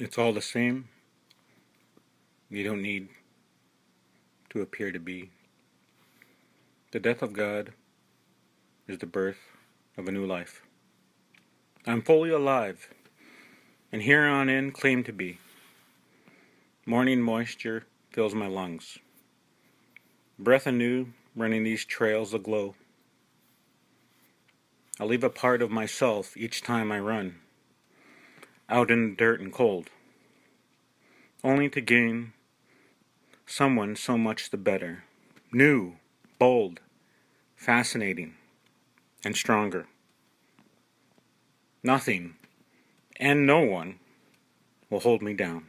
It's all the same. You don't need to appear to be. The death of God is the birth of a new life. I'm fully alive, and here on in claim to be. Morning moisture fills my lungs. Breath anew, running these trails aglow. I leave a part of myself each time I run, out in the dirt and cold, only to gain someone so much the better, new, bold, fascinating, and stronger. Nothing and no one will hold me down.